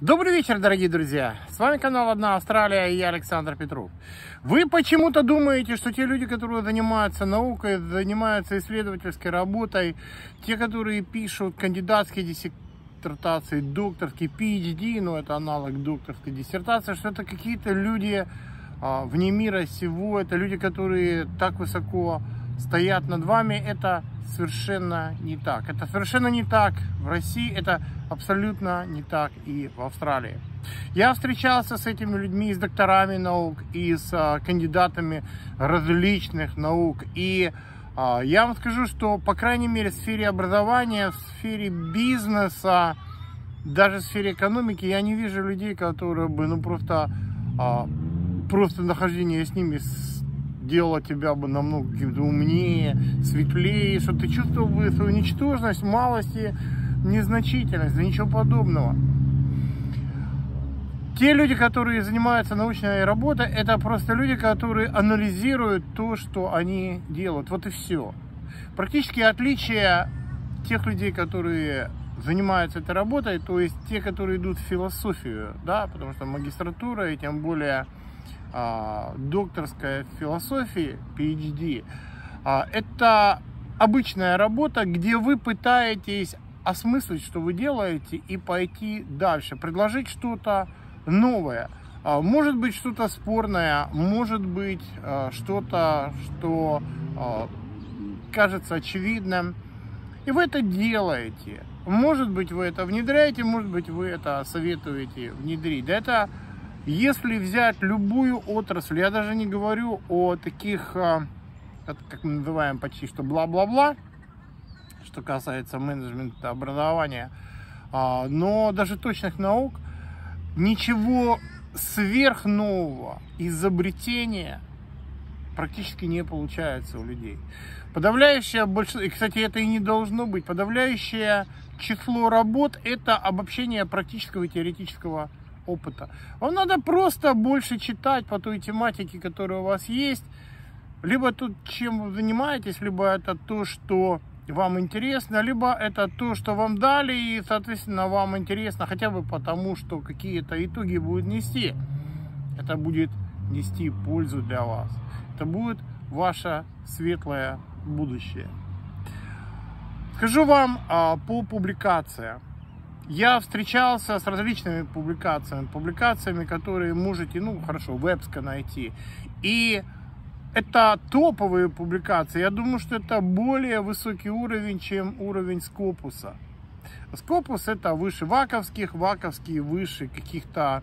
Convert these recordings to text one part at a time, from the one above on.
Добрый вечер, дорогие друзья! С вами канал «Одна Австралия» и я, Александр Петров. Вы почему-то думаете, что те люди, которые занимаются наукой, занимаются исследовательской работой, те, которые пишут кандидатские диссертации, докторские, PhD, ну это аналог докторской диссертации, что это какие-то люди а, вне мира сего, это люди, которые так высоко стоят над вами, это совершенно не так. Это совершенно не так в России, это абсолютно не так и в Австралии. Я встречался с этими людьми, с докторами наук и с а, кандидатами различных наук. И а, я вам скажу, что, по крайней мере, в сфере образования, в сфере бизнеса, даже в сфере экономики, я не вижу людей, которые бы, ну, просто, а, просто нахождение с ними делало тебя бы намного каким-то умнее, светлее, что ты чувствовал бы свою ничтожность, малость и незначительность, да ничего подобного. Те люди, которые занимаются научной работой, это просто люди, которые анализируют то, что они делают. Вот и все. Практически отличие тех людей, которые занимаются этой работой, то есть те, которые идут в философию, да, потому что магистратура и тем более докторская философии, PhD, а, это обычная работа, где вы пытаетесь осмыслить, что вы делаете, и пойти дальше, предложить что-то новое. А, может быть что-то спорное, может быть а, что-то, что а, кажется очевидным. И вы это делаете. Может быть вы это внедряете, может быть вы это советуете внедрить. Это если взять любую отрасль, я даже не говорю о таких, как мы называем почти что бла-бла-бла, что касается менеджмента образования, но даже точных наук, ничего сверхнового изобретения практически не получается у людей. Подавляющее большинство, и, кстати, это и не должно быть, подавляющее число работ – это обобщение практического и теоретического опыта. Вам надо просто больше читать по той тематике, которая у вас есть, либо тут чем вы занимаетесь, либо это то, что вам интересно, либо это то, что вам дали, и, соответственно, вам интересно хотя бы потому, что какие-то итоги будет нести. Это будет нести пользу для вас. Это будет ваше светлое будущее. Скажу вам а, по публикациям. Я встречался с различными публикациями, публикациями, которые можете, ну, хорошо, вебска найти. И это топовые публикации. Я думаю, что это более высокий уровень, чем уровень Скопуса. Скопус это выше ваковских, ваковские выше каких-то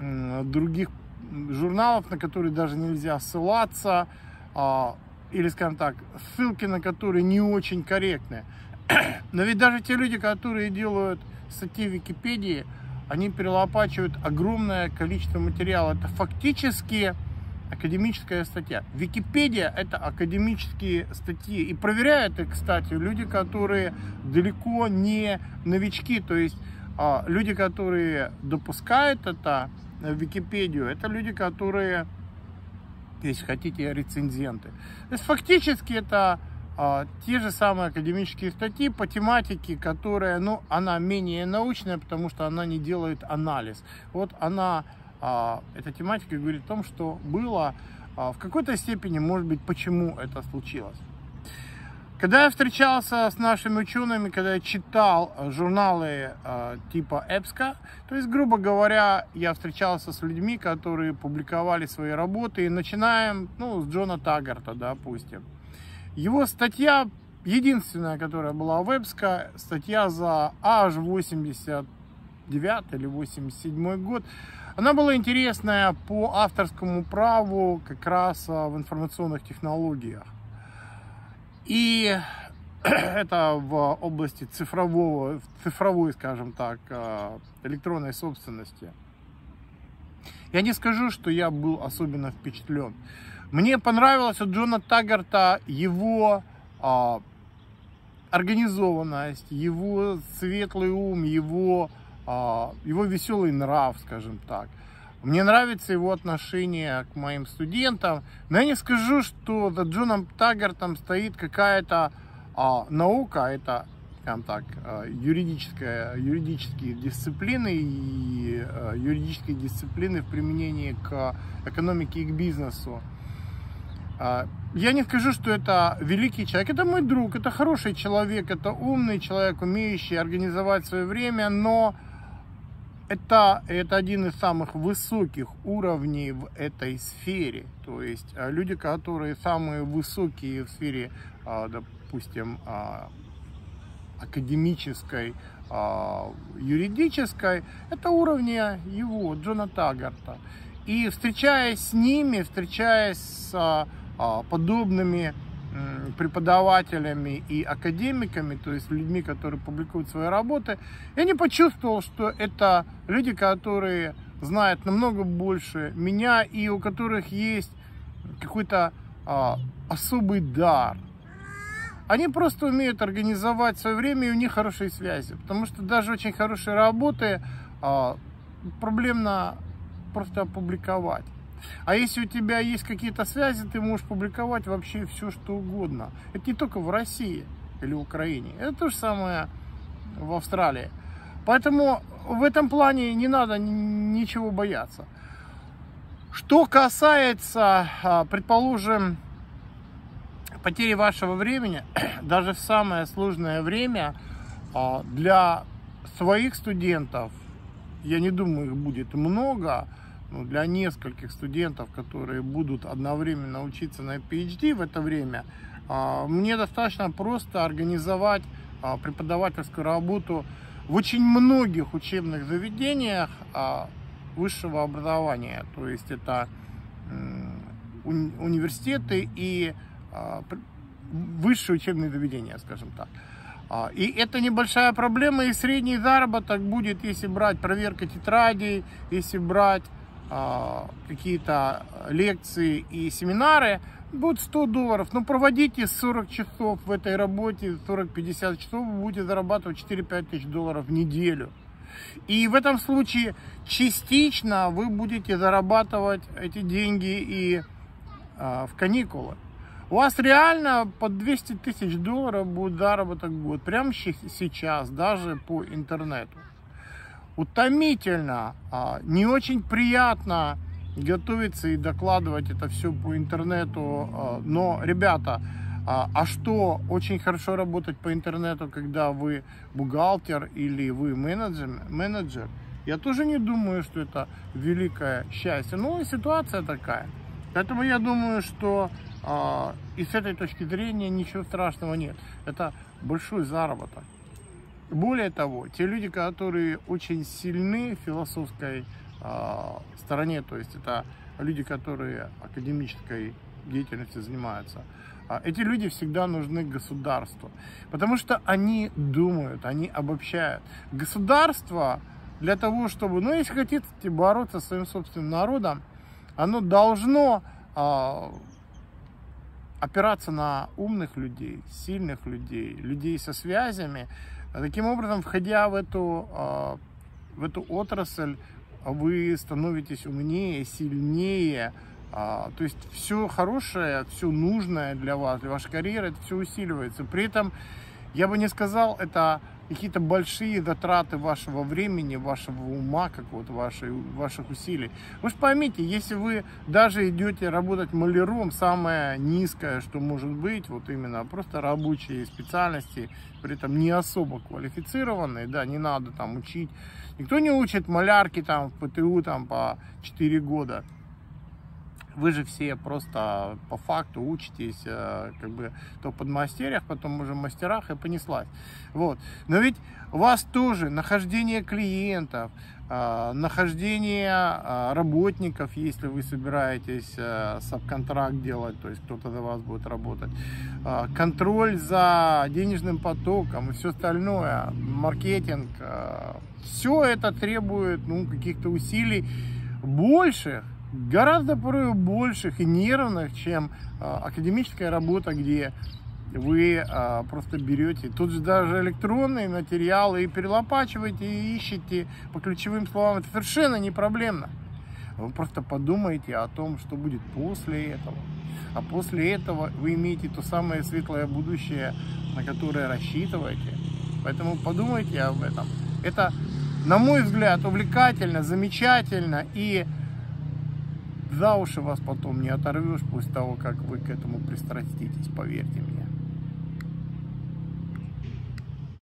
других журналов, на которые даже нельзя ссылаться, а, или, скажем так, ссылки на которые не очень корректны. Но ведь даже те люди, которые делают статьи Википедии, они перелопачивают огромное количество материала. Это фактически академическая статья. Википедия это академические статьи. И проверяют их, кстати, люди, которые далеко не новички. То есть а, люди, которые допускают это в Википедию, это люди, которые, если хотите, рецензенты. То есть фактически это те же самые академические статьи по тематике, которая, ну, она менее научная, потому что она не делает анализ. Вот она а, эта тематика говорит о том, что было а, в какой-то степени, может быть, почему это случилось. Когда я встречался с нашими учеными, когда я читал журналы типа EBSCO, то есть, грубо говоря, я встречался с людьми, которые публиковали свои работы, и начинаем, ну, с Джона Таггарта, допустим. Его статья, единственная, которая была в EBSCO, статья за аж 89 или 87 год, она была интересная по авторскому праву как раз а, в информационных технологиях. И это в области цифрового, цифровой, скажем так, а, электронной собственности. Я не скажу, что я был особенно впечатлен. Мне понравилось у Джона Таггарта его а, организованность, его светлый ум, его а, его веселый нрав, скажем так. Мне нравится его отношение к моим студентам. Но я не скажу, что за Джоном Таггартом стоит какая-то а, наука, это, скажем так, а, юридическая, юридические дисциплины и э, юридической дисциплины в применении к экономике и к бизнесу. А, я не скажу, что это великий человек, это мой друг, это хороший человек, это умный человек, умеющий организовать свое время, но это, это один из самых высоких уровней в этой сфере. То есть а, люди, которые самые высокие в сфере, а, допустим, академической, юридической, это уровни его, Джона Таггарта. И встречаясь с ними, встречаясь с подобными преподавателями и академиками, то есть людьми, которые публикуют свои работы, я не почувствовал, что это люди, которые знают намного больше меня и у которых есть какой-то а, особый дар. Они просто умеют организовать свое время, и у них хорошие связи. Потому что даже очень хорошие работы а, проблемно просто опубликовать. А если у тебя есть какие-то связи, ты можешь публиковать вообще все, что угодно. Это не только в России или Украине. Это то же самое в Австралии. Поэтому в этом плане не надо ничего бояться. Что касается, а, предположим, потери вашего времени, даже в самое сложное время а, для своих студентов, я не думаю, их будет много, ну, для нескольких студентов, которые будут одновременно учиться на PhD в это время, а, мне достаточно просто организовать а, преподавательскую работу в очень многих учебных заведениях а, высшего образования. То есть это университеты и высшие учебные заведения, скажем так. И это небольшая проблема, и средний заработок будет, если брать проверка тетрадей, если брать какие-то лекции и семинары, будет 100 долларов. Но проводите 40 часов в этой работе, 40-50 часов, вы будете зарабатывать 4-5 тысяч долларов в неделю. И в этом случае частично вы будете зарабатывать эти деньги и а, в каникулы. У вас реально под 200 тысяч долларов будет заработок в год. Прямо сейчас, даже по интернету утомительно, а, не очень приятно готовиться и докладывать это все по интернету. А, но, ребята, а, а что очень хорошо работать по интернету, когда вы бухгалтер или вы менеджер, менеджер? Я тоже не думаю, что это великое счастье. Но ну, ситуация такая. Поэтому я думаю, что э, и с этой точки зрения ничего страшного нет. Это большой заработок. Более того, те люди, которые очень сильны в философской э, стороне, то есть это люди, которые академической деятельностью занимаются, э, эти люди всегда нужны государству, потому что они думают, они обобщают. Государство для того, чтобы, ну, если хотите бороться со своим собственным народом, оно должно э, опираться на умных людей, сильных людей, людей со связями, а таким образом, входя в эту, а, в эту отрасль, вы становитесь умнее, сильнее. А, то есть все хорошее, все нужное для вас, для вашей карьеры, это все усиливается. При этом я бы не сказал, это какие-то большие затраты вашего времени, вашего ума, какого-то вашей, ваших усилий. Вы же поймите, если вы даже идете работать маляром, самое низкое, что может быть, вот именно просто рабочие специальности, при этом не особо квалифицированные, да, не надо там учить. Никто не учит малярки там в ПТУ там по 4 года вы же все просто по факту учитесь э, как бы то в подмастерьях, потом уже в мастерах и понеслась. Вот. Но ведь у вас тоже нахождение клиентов, э, нахождение э, работников, если вы собираетесь сабконтракт делать, то есть кто-то за вас будет работать, контроль за денежным потоком и все остальное, маркетинг, все это требует ну, каких-то усилий больших, гораздо порой больших и нервных, чем а, академическая работа, где вы а, просто берете тут же даже электронные материалы и перелопачиваете и ищете по ключевым словам. Это совершенно не проблемно. Вы просто подумайте о том, что будет после этого. А после этого вы имеете то самое светлое будущее, на которое рассчитываете. Поэтому подумайте об этом. Это на мой взгляд, увлекательно, замечательно и за уши вас потом не оторвешь после того, как вы к этому пристраститесь, поверьте мне.